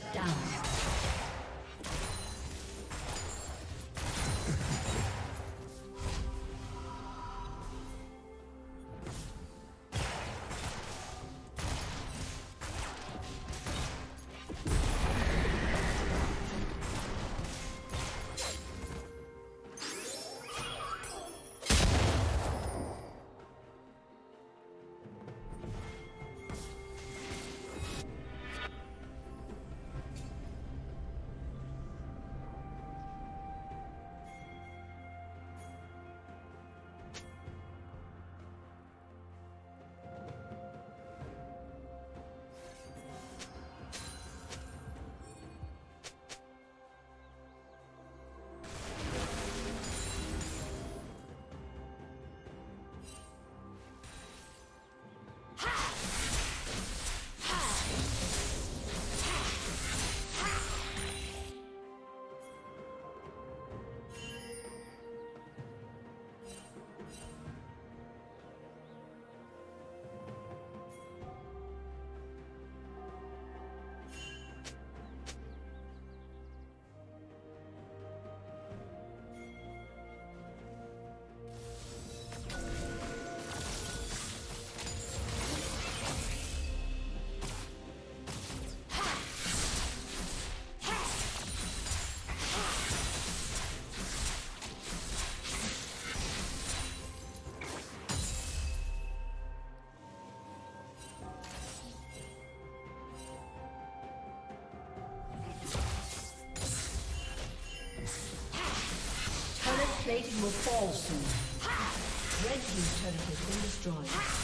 Plating will fall soon. Red Team's turret has been destroyed.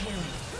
Red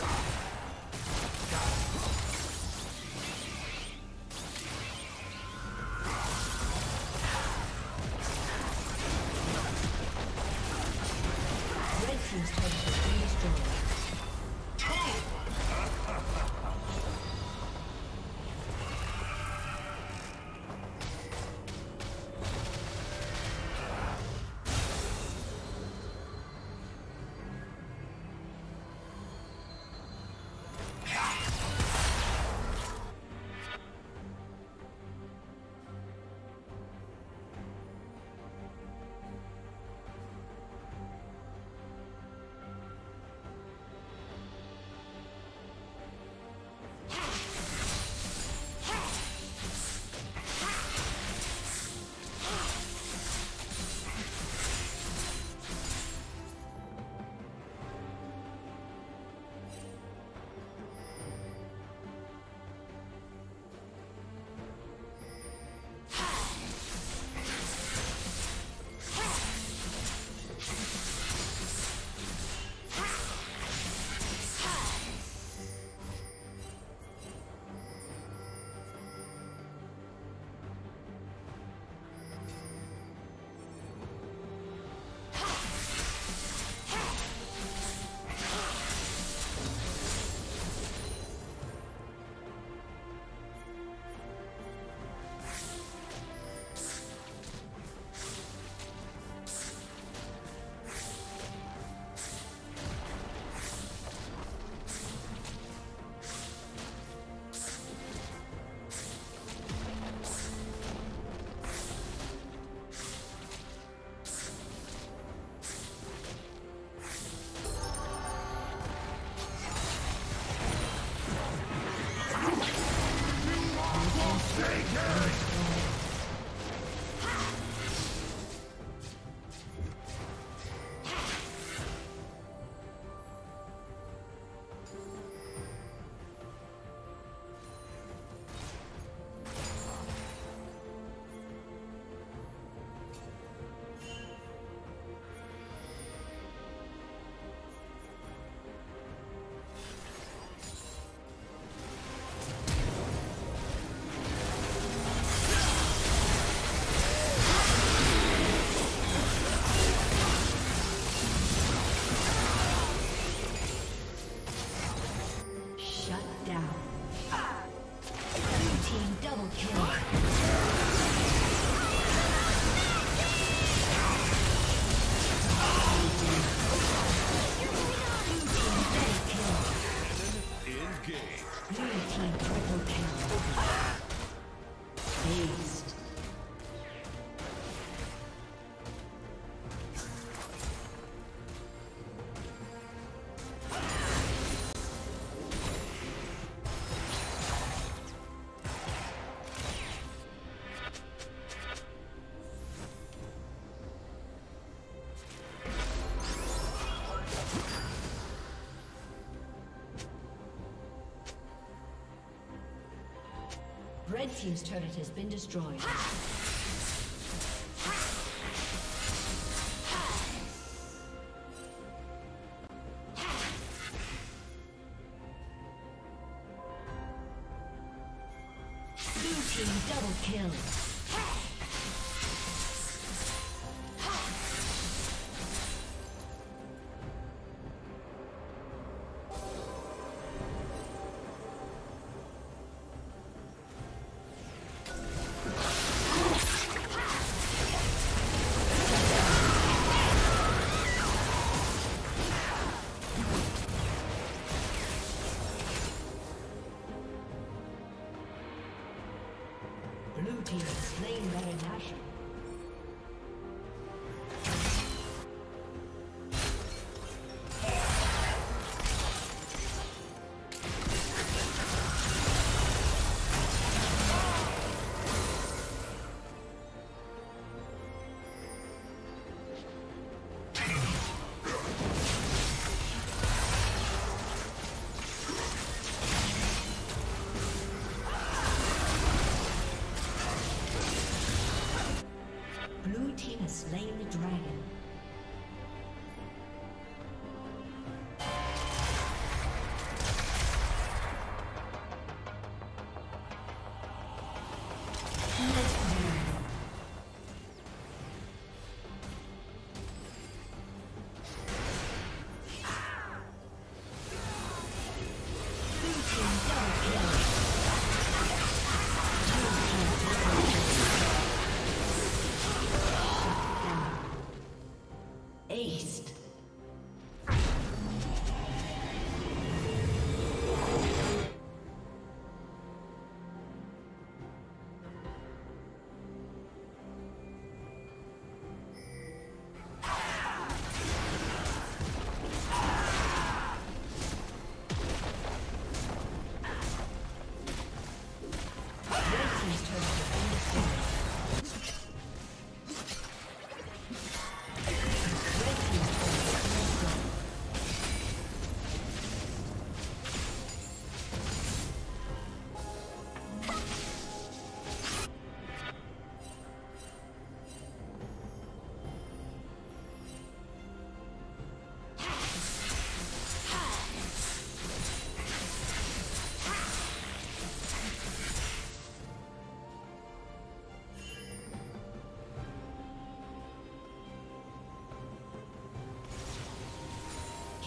Team's turret has been destroyed. Blue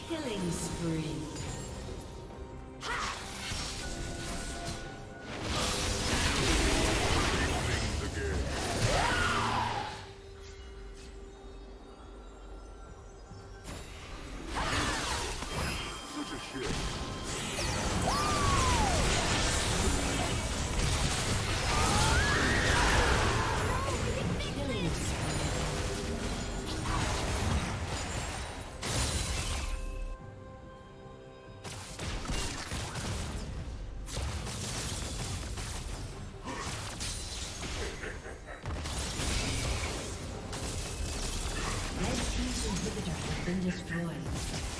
Killing spree. Rampage. A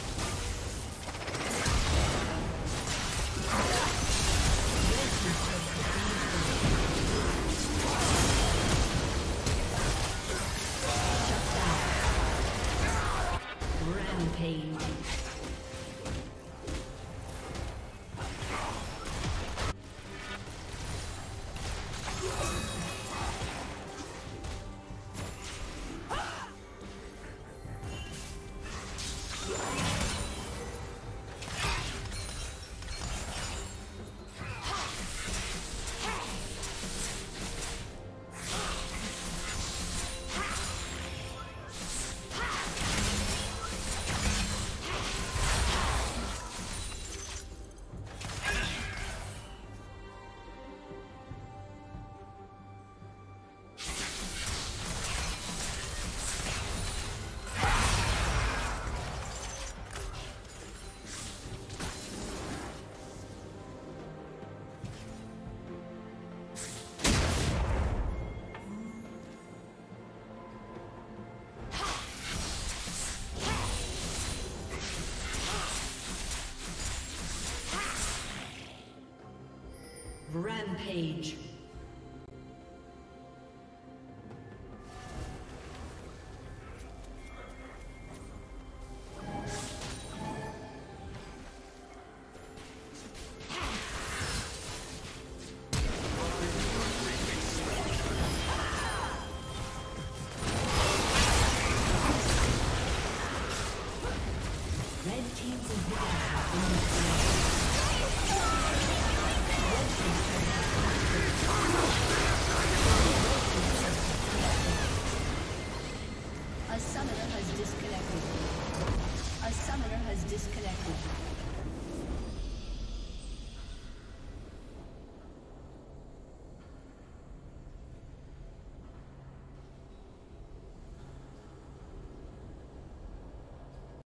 summoner